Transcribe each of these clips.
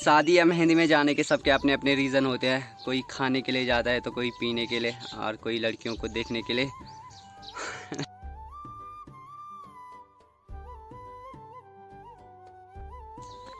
शादी या मेहंदी में जाने के सबके अपने अपने रीज़न होते हैं। कोई खाने के लिए जाता है तो कोई पीने के लिए और कोई लड़कियों को देखने के लिए।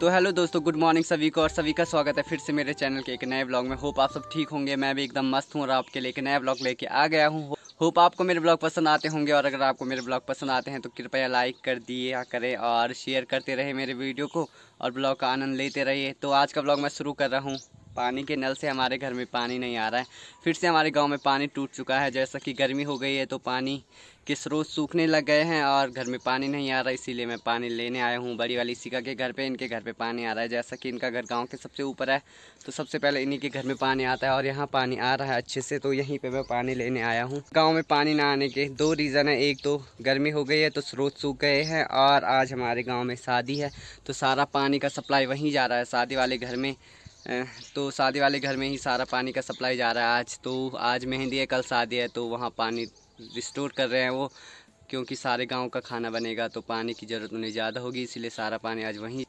तो हेलो दोस्तों, गुड मॉर्निंग सभी को और सभी का स्वागत है फिर से मेरे चैनल के एक नए ब्लॉग में। होप आप सब ठीक होंगे, मैं भी एकदम मस्त हूँ और आपके लिए एक नया ब्लॉग लेके आ गया हूँ। होप आपको मेरे ब्लॉग पसंद आते होंगे, और अगर आपको मेरे ब्लॉग पसंद आते हैं तो कृपया लाइक कर दिए करें और शेयर करते रहे मेरे वीडियो को, और ब्लॉग का आनंद लेते रहिए। तो आज का ब्लॉग मैं शुरू कर रहा हूँ। पानी के नल से हमारे घर में पानी नहीं आ रहा है। फिर से हमारे गाँव में पानी टूट चुका है। जैसा कि गर्मी हो गई है तो पानी के स्रोत सूखने लग गए हैं और घर में पानी नहीं आ रहा, इसीलिए मैं पानी लेने आया हूँ बड़ी वाली सिका के घर पे। इनके घर पे पानी आ रहा है। जैसा कि इनका घर गाँव के सबसे ऊपर है तो सबसे पहले इन्हीं के घर में पानी आता है और यहाँ पानी आ रहा है अच्छे से तो यहीं पर मैं पानी लेने आया हूँ। गाँव में पानी ना आने के दो रीज़न है। एक तो गर्मी हो गई है तो स्रोत सूख गए हैं और आज हमारे गाँव में शादी है तो सारा पानी का सप्लाई वहीं जा रहा है। शादी वाले घर में तो शादी वाले घर में ही सारा पानी का सप्लाई जा रहा है आज। तो आज मेहंदी है, कल शादी है तो वहाँ पानी रिस्टोर कर रहे हैं वो, क्योंकि सारे गाँव का खाना बनेगा तो पानी की ज़रूरत उन्हें ज़्यादा होगी, इसीलिए सारा पानी आज वहीं।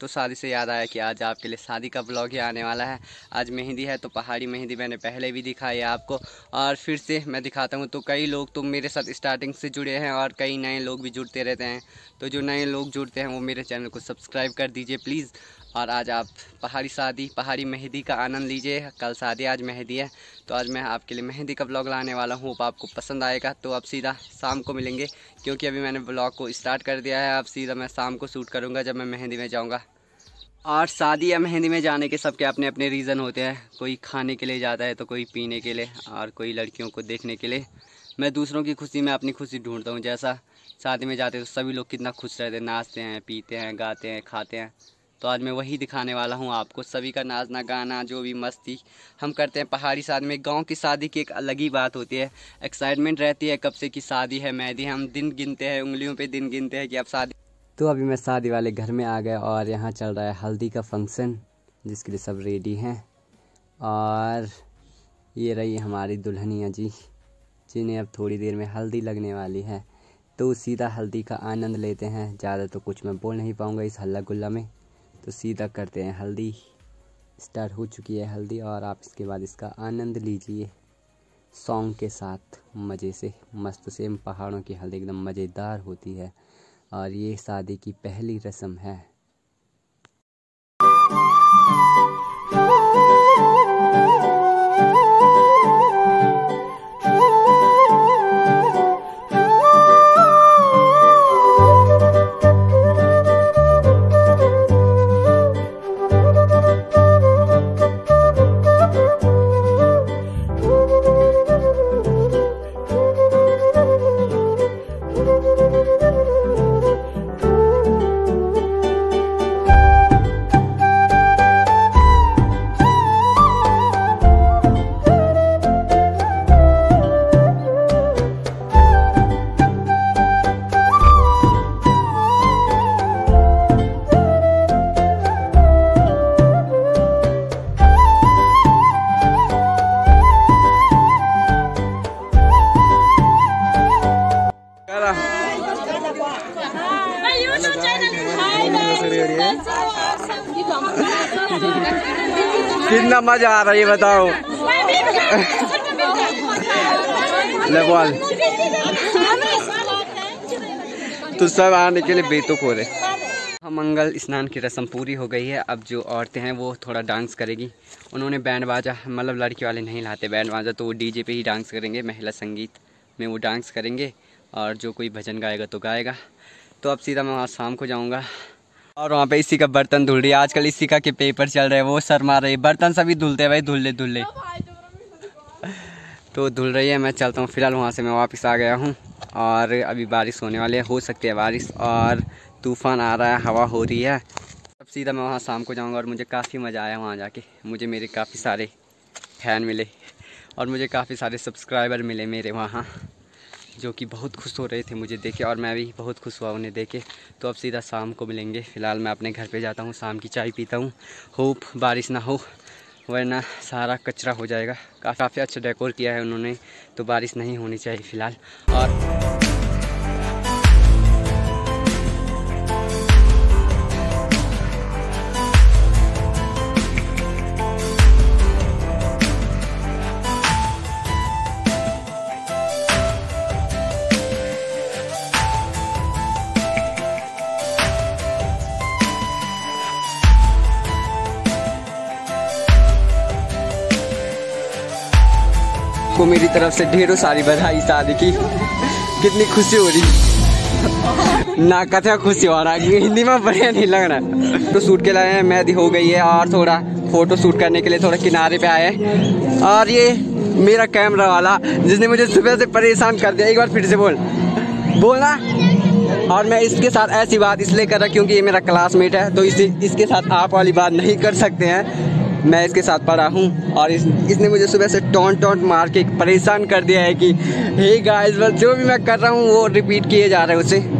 तो शादी से याद आया कि आज आपके लिए शादी का ब्लॉग ही आने वाला है। आज मेहंदी है तो पहाड़ी मेहंदी मैंने पहले भी दिखाई है आपको। और फिर से मैं दिखाता हूँ तो कई लोग तो मेरे साथ स्टार्टिंग से जुड़े हैं, और कई नए लोग भी जुड़ते रहते हैं। तो जो नए लोग जुड़ते हैं, वो मेरे चैनल को सब्सक्राइब कर दीजिए प्लीज़ और आज आप पहाड़ी शादी, पहाड़ी मेहंदी का आनंद लीजिए। कल शादी, आज मेहंदी है। तो आज मैं आपके लिए मेहंदी का ब्लॉग लाने वाला हूँ। आपको पसंद आएगा तो अब सीधा शाम को मिलेंगे। क्योंकि अभी मैंने ब्लॉग को स्टार्ट कर दिया है। अब सीधा मैं शाम को शूट करूँगा जब मैं मेहंदी में जाऊँगा। और शादी या मेहंदी में जाने के सबके अपने अपने रीज़न होते हैं। कोई खाने के लिए जाता है तो कोई पीने के लिए और कोई लड़कियों को देखने के लिए। मैं दूसरों की खुशी में अपनी खुशी ढूंढता हूँ। जैसा शादी में जाते हैं तो सभी लोग कितना खुश रहते हैं, नाचते हैं, पीते हैं, गाते हैं, खाते हैं। तो आज मैं वही दिखाने वाला हूँ आपको, सभी का नाचना गाना, जो भी मस्ती हम करते हैं पहाड़ी शादी में, गाँव की शादी की एक अलग ही बात होती है। एक्साइटमेंट रहती है कब से की शादी है, मेहंदी हम दिन गिनते हैं, उंगलियों पे दिन गिनते हैं कि अब शादी। तो अभी मैं शादी वाले घर में आ गया और यहाँ चल रहा है हल्दी का फ़ंक्शन जिसके लिए सब रेडी हैं। और ये रही हमारी दुल्हनिया जी, जिन्हें अब थोड़ी देर में हल्दी लगने वाली है। तो सीधा हल्दी का आनंद लेते हैं, ज़्यादा तो कुछ मैं बोल नहीं पाऊँगा इस हल्ला गुल्ला में। तो सीधा करते हैं। हल्दी स्टार्ट हो चुकी है हल्दी और आप इसके बाद इसका आनंद लीजिए सॉन्ग के साथ मज़े से। मस्त सेम पहाड़ों की हल्दी एकदम मज़ेदार होती है। और ये शादी की पहली रस्म है। कितना मज़ा आ रहा है, ये बताओ। बोल। तो सब आने के लिए बेतुक हो रहे। मंगल स्नान की रस्म पूरी हो गई है। अब जो औरतें हैं, वो थोड़ा डांस करेगी। उन्होंने बैंड बाजा मतलब लड़की वाले नहीं लाते बैंड बाजा तो वो डीजे पे ही डांस करेंगे, महिला संगीत में वो डांस करेंगे, और जो कोई भजन गाएगा तो गाएगा। तो अब सीधा मैं वहाँ शाम को जाऊँगा। और वहाँ पे इसी का बर्तन धुल रही है आजकल इसी का के पेपर चल रहे हैं, वो सर मार रही है। बर्तन सभी धुलते हैं भाई धुल धुल ले तो धुल रही है, मैं चलता हूँ। फ़िलहाल वहाँ से मैं वापस आ गया हूँ और अभी बारिश होने वाली है, हो सकती है बारिश और तूफ़ान आ रहा है, हवा हो रही है। अब सीधा मैं वहाँ शाम को जाऊँगा और मुझे काफ़ी मज़ा आया वहाँ जाके। मुझे मेरे काफ़ी सारे फ़ैन मिले और मुझे काफ़ी सारे सब्सक्राइबर मिले मेरे वहाँ। जो कि बहुत खुश हो रहे थे मुझे देखे और मैं भी बहुत खुश हुआ उन्हें देखे तो अब सीधा शाम को मिलेंगे। फ़िलहाल मैं अपने घर पे जाता हूँ, शाम की चाय पीता हूँ। होप बारिश ना हो, वरना सारा कचरा हो जाएगा। काफ़ी अच्छा डेकोर किया है उन्होंने तो बारिश नहीं होनी चाहिए फ़िलहाल। और मेरी तरफ़ से ढेरों सारी बधाई शादी की कितनी खुशी हो रही। ना कथा खुशी हो रहा हिंदी में बढ़िया नहीं लग रहा। तो शूट के लाए हैं मैदी हो गई है और थोड़ा फ़ोटो शूट करने के लिए थोड़ा किनारे पे आए और ये मेरा कैमरा वाला, जिसने मुझे सुबह से परेशान कर दिया, एक बार फिर से बोल। बोलना। और मैं इसके साथ ऐसी बात इसलिए कर रहा क्योंकि ये मेरा क्लासमेट है तो इसे, इसके साथ आप वाली बात नहीं कर सकते हैं। मैं इसके साथ पढ़ा हूँ और इस, इसने मुझे सुबह से टोंट टोंट मार के परेशान कर दिया है कि हे गाइस बस जो भी मैं कर रहा हूँ वो रिपीट किए जा रहे हैं उसे।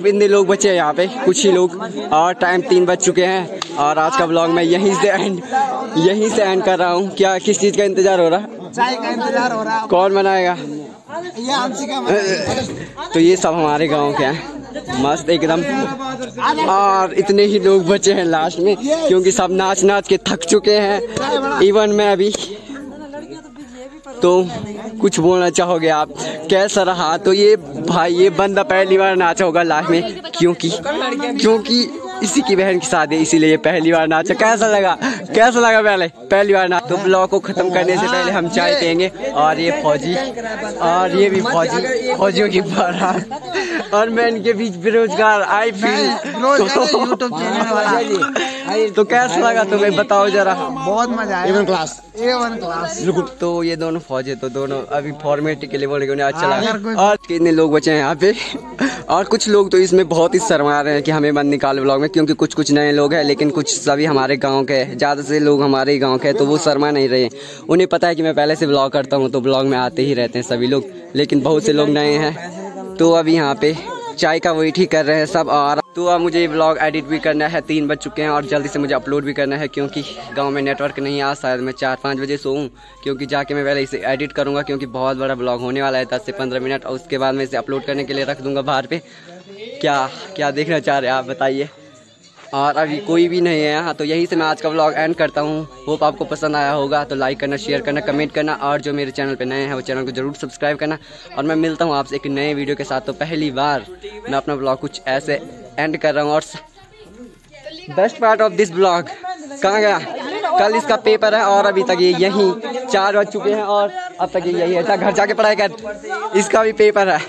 सिर्फ़ इतने लोग बचे हैं यहाँ पे कुछ ही लोग। और टाइम तीन बज चुके हैं और आज का ब्लॉग मैं यहीं से एंड यहीं से एंड कर रहा हूँ। क्या किस चीज़ का इंतज़ार हो रहा? चाय का इंतज़ार हो रहा। कौन बनाएगा? ये तो ये सब हमारे गाँव के हैं। मस्त एकदम। और इतने ही लोग बचे हैं लास्ट में क्योंकि सब नाच नाच के थक चुके हैं। इवन मैं अभी। तो कुछ बोलना चाहोगे आप? कैसा रहा? तो ये भाई, ये बंदा पहली बार नाचा होगा लाइफ में। क्योंकि क्योंकि इसी की बहन की शादी इसीलिए पहली बार नाचा। कैसा लगा? कैसा लगा पहले? पहली बार नाच तो ब्लॉग को खत्म करने से पहले हम चाय पियेंगे। और ये फौजी, और ये भी फौजी। फौजियों की बारात। और मैं इनके बीच बेरोजगार आई फील यूट्यूब चैनल वाला। तो कैसा लगा तुम्हें? बताओ जरा। बहुत मज़ा आया। क्लास क्लास तो ये दोनों फौजी तो दोनों अभी फॉर्मेलिटी के लिए बोले कि उन्हें अच्छा अगर लगा। और कितने लोग बचे हैं यहाँ पे? और कुछ लोग तो इसमें बहुत ही शर्मा रहे हैं कि हमें मत निकाल ब्लॉग में क्योंकि कुछ कुछ नए लोग हैं लेकिन कुछ सभी हमारे गाँव के हैं। ज़्यादा से लोग हमारे ही गाँव के हैं तो वो शर्मा नहीं रहे। उन्हें पता है कि मैं पहले से ब्लॉग करता हूँ तो ब्लॉग में आते ही रहते हैं सभी लोग। लेकिन बहुत से लोग नए हैं। तो अब यहाँ पे चाय का वेट ही कर रहे हैं, सब और तो अब मुझे ब्लॉग एडिट भी करना है, तीन बज चुके हैं और जल्दी से मुझे अपलोड भी करना है, क्योंकि गाँव में नेटवर्क नहीं आ शायद मैं चार पाँच बजे सोऊं, क्योंकि जाके मैं पहले इसे एडिट करूँगा, क्योंकि बहुत बड़ा ब्लॉग होने वाला है, दस से पंद्रह मिनट और उसके बाद मैं इसे अपलोड करने के लिए रख दूँगा बाहर पे। क्या क्या देखना चाह रहे हैं आप, बताइए। और अभी कोई भी नहीं है यहाँ तो यहीं से मैं आज का व्लॉग एंड करता हूँ। होप आपको पसंद आया होगा तो लाइक करना शेयर करना कमेंट करना, और जो मेरे चैनल पे नए हैं, वो चैनल को ज़रूर सब्सक्राइब करना। और मैं मिलता हूँ आपसे एक नए वीडियो के साथ तो पहली बार मैं अपना ब्लॉग कुछ ऐसे एंड कर रहा हूँ। और best part of this blog कहाँ गया? कल इसका पेपर है, और अभी तक ये यहीं चार बज चुके हैं, और अब तक ये यही है। जा घर जाके पढ़ाई कर। इसका भी पेपर है।